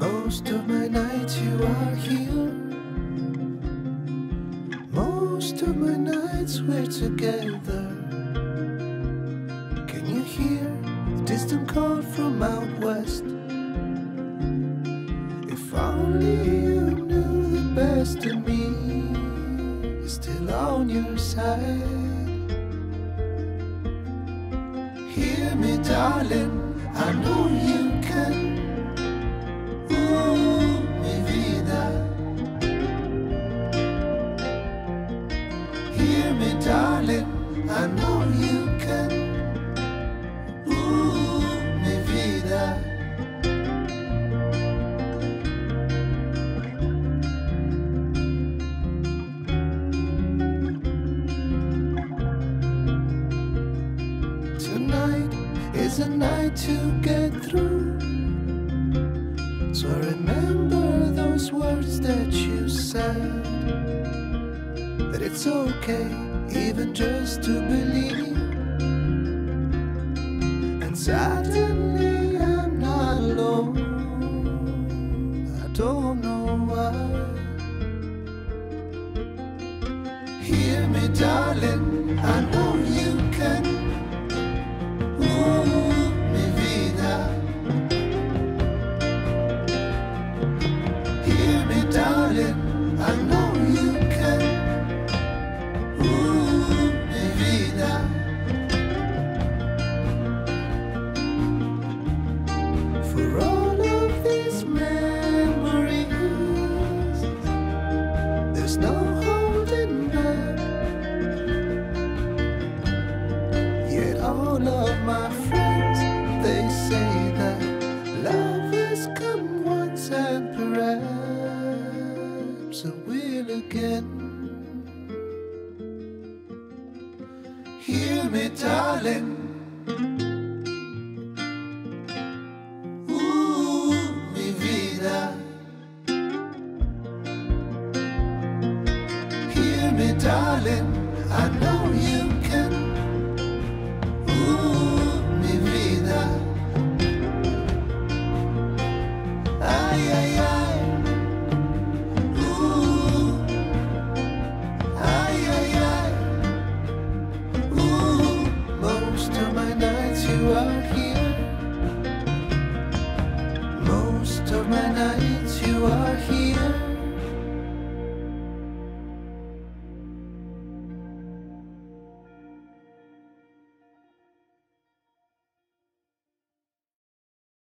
Most of my nights you are here. Most of my nights we're together. Can you hear a distant call from out west? If only you knew the best in me is still on your side. Hear me, darling, I know you can. Tonight is a night to get through. So remember those words that you said. That it's okay, even just to believe. And suddenly I'm not alone. I don't know why. Hear me, darling, I know I know you can. Ooh, vida. For all of these memories, there's no holding back. Yet all of my perhaps it will again. Hear me, darling. Darling. I know my nights you are here.